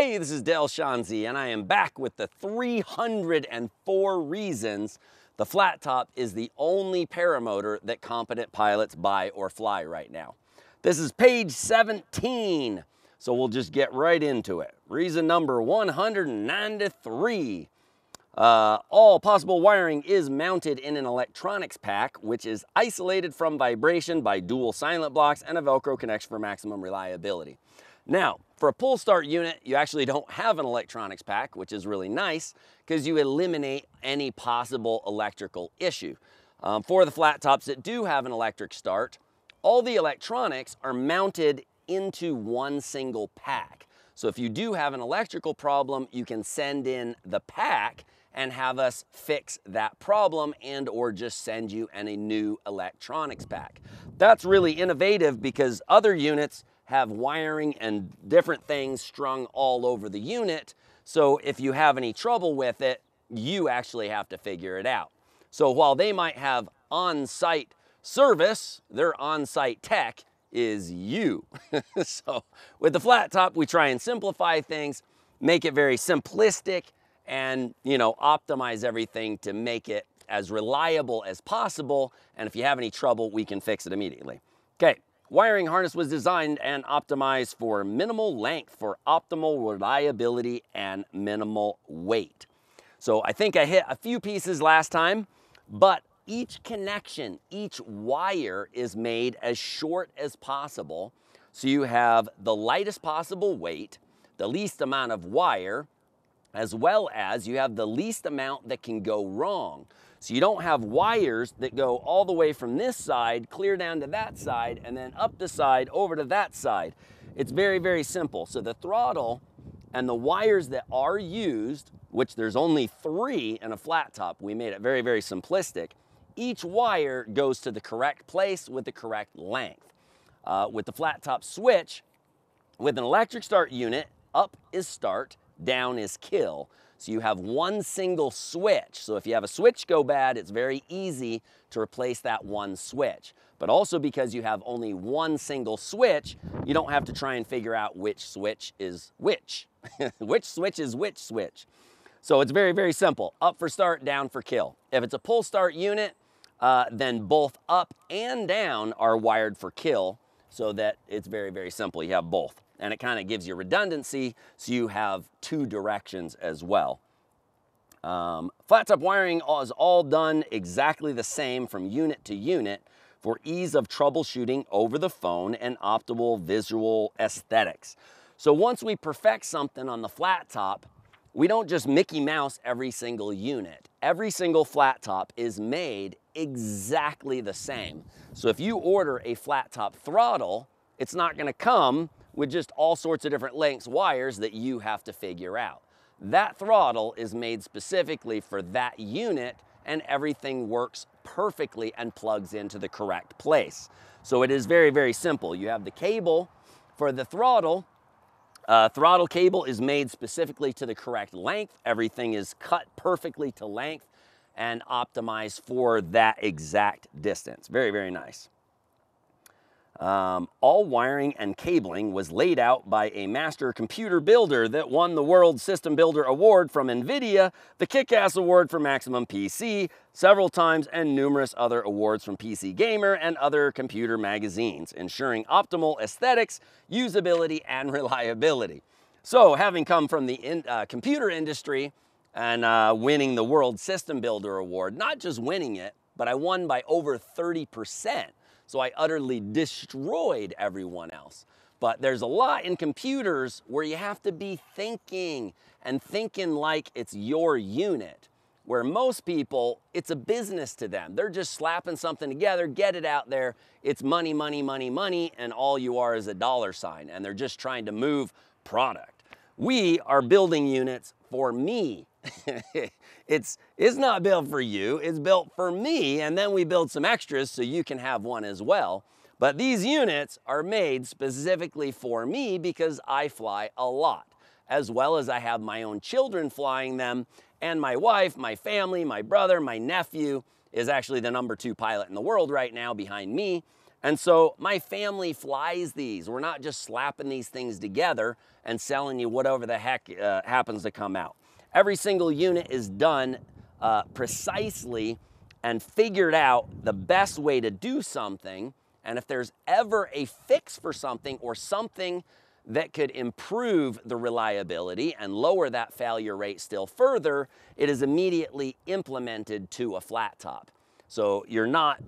Hey, this is Dell Schanze, and I am back with the 304 reasons the flat top is the only paramotor that competent pilots buy or fly right now. This is page 17, so we'll just get right into it. Reason number 193. Uh, all possible wiring is mounted in an electronics pack, which is isolated from vibration by dual silent blocks and a Velcro connection for maximum reliability. Now, for a pull start unit, you actually don't have an electronics pack, which is really nice because you eliminate any possible electrical issue. Um, for the flat tops that do have an electric start, all the electronics are mounted into one single pack. So if you do have an electrical problem, you can send in the pack and have us fix that problem and or just send you a new electronics pack. That's really innovative because other units have wiring and different things strung all over the unit. So if you have any trouble with it, you actually have to figure it out. So while they might have on-site service, their on-site tech is you. so with the flat top, we try and simplify things, make it very simplistic, and you know optimize everything to make it as reliable as possible. And if you have any trouble, we can fix it immediately. Okay, wiring harness was designed and optimized for minimal length for optimal reliability and minimal weight. So I think I hit a few pieces last time, but each connection, each wire is made as short as possible. So you have the lightest possible weight, the least amount of wire, as well as you have the least amount that can go wrong. So you don't have wires that go all the way from this side, clear down to that side, and then up the side over to that side. It's very, very simple. So the throttle and the wires that are used, which there's only three in a flat top, we made it very, very simplistic. Each wire goes to the correct place with the correct length. Uh, with the flat top switch, with an electric start unit, up is start, down is kill. So you have one single switch. So if you have a switch go bad, it's very easy to replace that one switch. But also because you have only one single switch, you don't have to try and figure out which switch is which. which switch is which switch. So it's very, very simple. Up for start, down for kill. If it's a pull start unit, uh, then both up and down are wired for kill so that it's very, very simple. You have both and it kind of gives you redundancy so you have two directions as well. Um, flat top wiring is all done exactly the same from unit to unit for ease of troubleshooting over the phone and optimal visual aesthetics. So once we perfect something on the flat top, we don't just Mickey Mouse every single unit. Every single flat top is made exactly the same. So if you order a flat top throttle, it's not gonna come with just all sorts of different lengths wires that you have to figure out. That throttle is made specifically for that unit and everything works perfectly and plugs into the correct place. So it is very, very simple. You have the cable for the throttle. Uh, throttle cable is made specifically to the correct length. Everything is cut perfectly to length and optimized for that exact distance. Very, very nice. Um, all wiring and cabling was laid out by a master computer builder that won the World System Builder Award from NVIDIA, the Kick-Ass Award for Maximum PC several times, and numerous other awards from PC Gamer and other computer magazines, ensuring optimal aesthetics, usability, and reliability. So having come from the in, uh, computer industry and uh, winning the World System Builder Award, not just winning it, but I won by over 30 percent so I utterly destroyed everyone else. But there's a lot in computers where you have to be thinking and thinking like it's your unit. Where most people, it's a business to them. They're just slapping something together, get it out there. It's money, money, money, money, and all you are is a dollar sign. And they're just trying to move product. We are building units for me. it's, it's not built for you, it's built for me, and then we build some extras so you can have one as well. But these units are made specifically for me because I fly a lot, as well as I have my own children flying them, and my wife, my family, my brother, my nephew is actually the number two pilot in the world right now behind me. And so my family flies these. We're not just slapping these things together and selling you whatever the heck uh, happens to come out. Every single unit is done uh, precisely and figured out the best way to do something. And if there's ever a fix for something or something that could improve the reliability and lower that failure rate still further, it is immediately implemented to a flat top. So you're not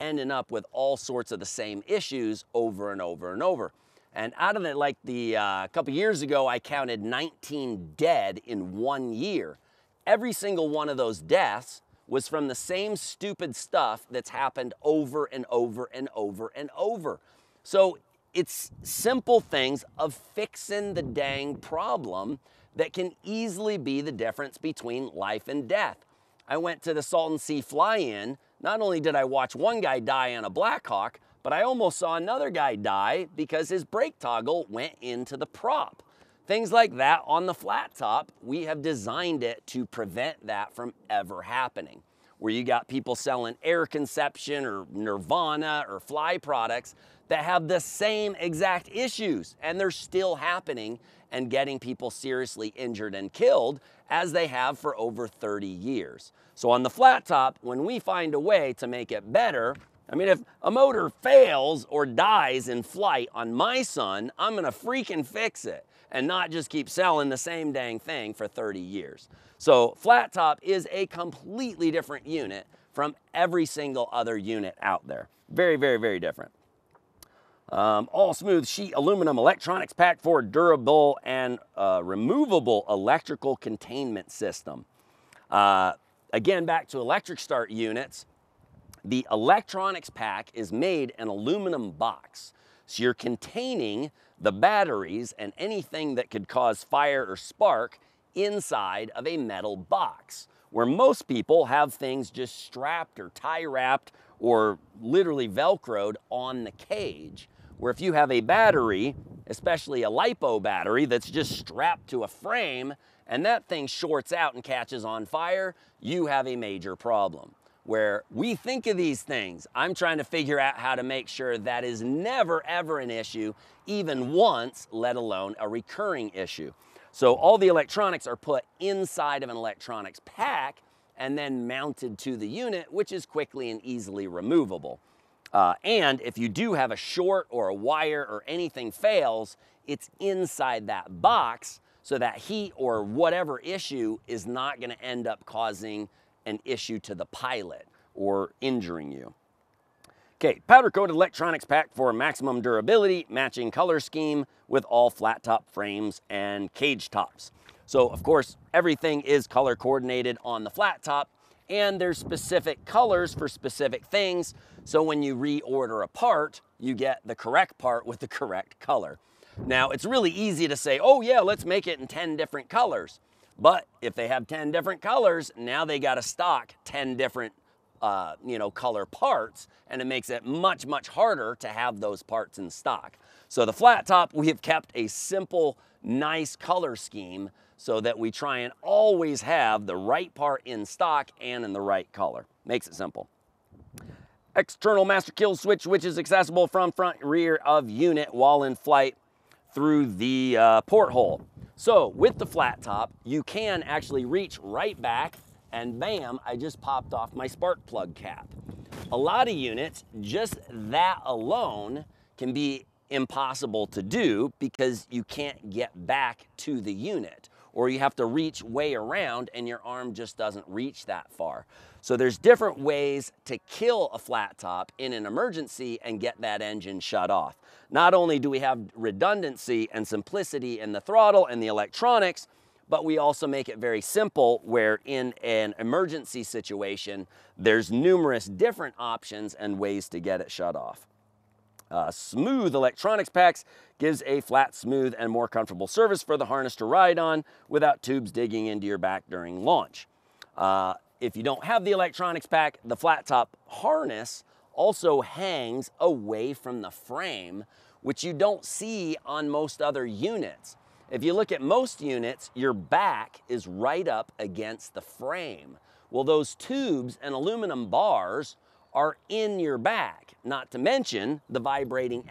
ending up with all sorts of the same issues over and over and over. And out of it, like the uh, couple years ago, I counted 19 dead in one year. Every single one of those deaths was from the same stupid stuff that's happened over and over and over and over. So it's simple things of fixing the dang problem that can easily be the difference between life and death. I went to the Salton Sea fly-in. Not only did I watch one guy die on a Blackhawk, but I almost saw another guy die because his brake toggle went into the prop. Things like that on the flat top, we have designed it to prevent that from ever happening. Where you got people selling air conception or Nirvana or fly products that have the same exact issues and they're still happening and getting people seriously injured and killed as they have for over 30 years. So on the flat top, when we find a way to make it better, I mean, if a motor fails or dies in flight on my son, I'm gonna freaking fix it and not just keep selling the same dang thing for 30 years. So flat top is a completely different unit from every single other unit out there. Very, very, very different. Um, all smooth sheet aluminum electronics pack for durable and uh, removable electrical containment system. Uh, again, back to electric start units. The electronics pack is made in aluminum box. So you're containing the batteries and anything that could cause fire or spark inside of a metal box where most people have things just strapped or tie wrapped or literally velcroed on the cage where if you have a battery, especially a LiPo battery that's just strapped to a frame and that thing shorts out and catches on fire, you have a major problem. Where we think of these things, I'm trying to figure out how to make sure that is never ever an issue, even once, let alone a recurring issue. So all the electronics are put inside of an electronics pack and then mounted to the unit, which is quickly and easily removable. Uh, and if you do have a short or a wire or anything fails, it's inside that box so that heat or whatever issue is not going to end up causing an issue to the pilot or injuring you. Okay, powder coated electronics pack for maximum durability, matching color scheme with all flat top frames and cage tops. So of course, everything is color coordinated on the flat top and there's specific colors for specific things. So when you reorder a part, you get the correct part with the correct color. Now, it's really easy to say, oh yeah, let's make it in 10 different colors. But if they have 10 different colors, now they got to stock 10 different uh, you know, color parts, and it makes it much, much harder to have those parts in stock. So the flat top, we have kept a simple, nice color scheme so that we try and always have the right part in stock and in the right color. Makes it simple. External master kill switch, which is accessible from front rear of unit while in flight through the uh, porthole. So with the flat top, you can actually reach right back and bam, I just popped off my spark plug cap. A lot of units, just that alone can be impossible to do because you can't get back to the unit or you have to reach way around and your arm just doesn't reach that far. So there's different ways to kill a flat top in an emergency and get that engine shut off. Not only do we have redundancy and simplicity in the throttle and the electronics, but we also make it very simple where in an emergency situation, there's numerous different options and ways to get it shut off. Uh, smooth electronics packs gives a flat, smooth, and more comfortable surface for the harness to ride on without tubes digging into your back during launch. Uh, if you don't have the electronics pack, the flat top harness also hangs away from the frame, which you don't see on most other units. If you look at most units, your back is right up against the frame. Well, those tubes and aluminum bars are in your back, not to mention the vibrating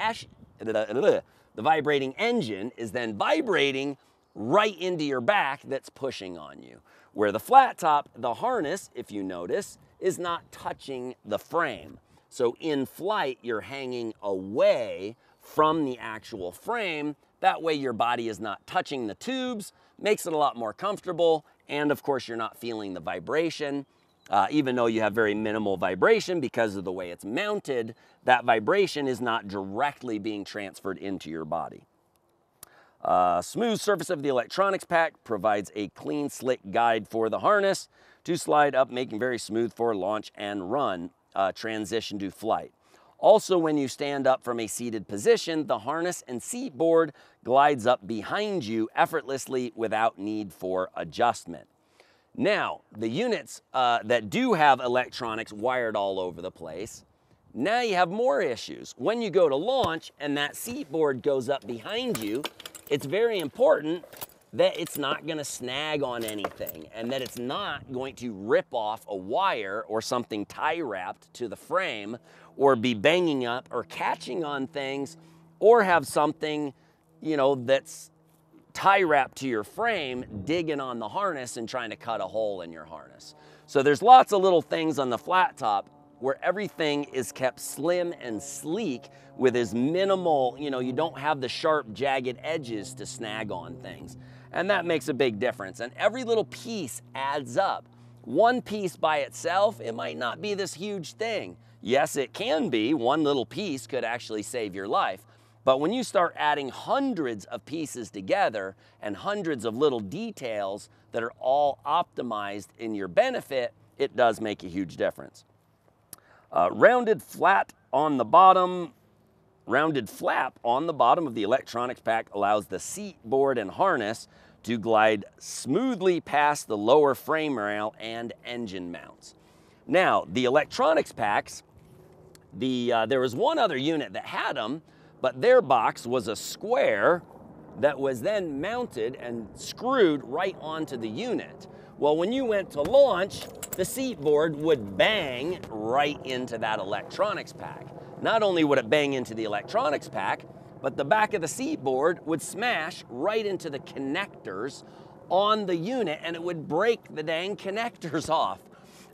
the vibrating engine is then vibrating right into your back that's pushing on you. Where the flat top, the harness, if you notice, is not touching the frame. So in flight, you're hanging away from the actual frame. That way your body is not touching the tubes, makes it a lot more comfortable, and of course you're not feeling the vibration. Uh, even though you have very minimal vibration because of the way it's mounted, that vibration is not directly being transferred into your body. Uh, smooth surface of the electronics pack provides a clean, slick guide for the harness to slide up, making very smooth for launch and run uh, transition to flight. Also, when you stand up from a seated position, the harness and seat board glides up behind you effortlessly without need for adjustment. Now, the units uh, that do have electronics wired all over the place, now you have more issues. When you go to launch and that seat board goes up behind you, it's very important that it's not gonna snag on anything and that it's not going to rip off a wire or something tie wrapped to the frame or be banging up or catching on things or have something, you know, that's tie wrap to your frame digging on the harness and trying to cut a hole in your harness. So there's lots of little things on the flat top where everything is kept slim and sleek with as minimal, you know, you don't have the sharp jagged edges to snag on things. And that makes a big difference. And every little piece adds up. One piece by itself, it might not be this huge thing. Yes, it can be. One little piece could actually save your life. But when you start adding hundreds of pieces together and hundreds of little details that are all optimized in your benefit, it does make a huge difference. Uh, rounded flat on the bottom, rounded flap on the bottom of the electronics pack allows the seat board and harness to glide smoothly past the lower frame rail and engine mounts. Now, the electronics packs, the, uh, there was one other unit that had them, but their box was a square that was then mounted and screwed right onto the unit. Well, when you went to launch, the seat board would bang right into that electronics pack. Not only would it bang into the electronics pack, but the back of the seat board would smash right into the connectors on the unit and it would break the dang connectors off.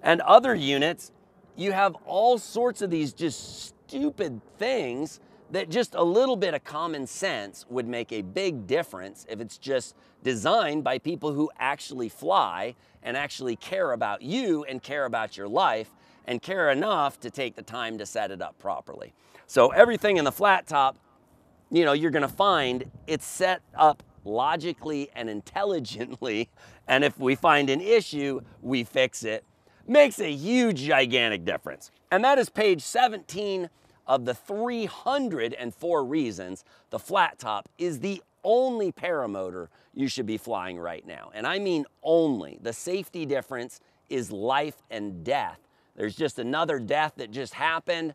And other units, you have all sorts of these just stupid things that just a little bit of common sense would make a big difference if it's just designed by people who actually fly and actually care about you and care about your life and care enough to take the time to set it up properly. So everything in the flat top, you know, you're gonna find it's set up logically and intelligently. And if we find an issue, we fix it. Makes a huge, gigantic difference. And that is page 17 of the 304 reasons the flat top is the only paramotor you should be flying right now. And I mean only. The safety difference is life and death. There's just another death that just happened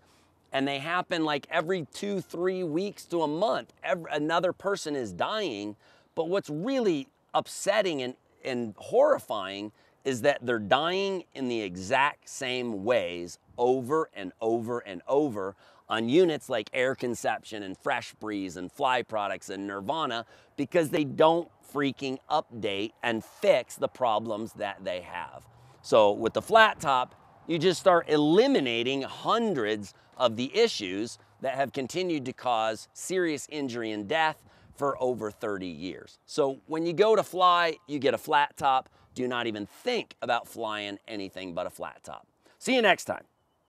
and they happen like every two, three weeks to a month. Every, another person is dying. But what's really upsetting and, and horrifying is that they're dying in the exact same ways over and over and over on units like Air Conception and Fresh Breeze and Fly Products and Nirvana because they don't freaking update and fix the problems that they have. So with the flat top, you just start eliminating hundreds of the issues that have continued to cause serious injury and death for over 30 years. So when you go to fly, you get a flat top. Do not even think about flying anything but a flat top. See you next time.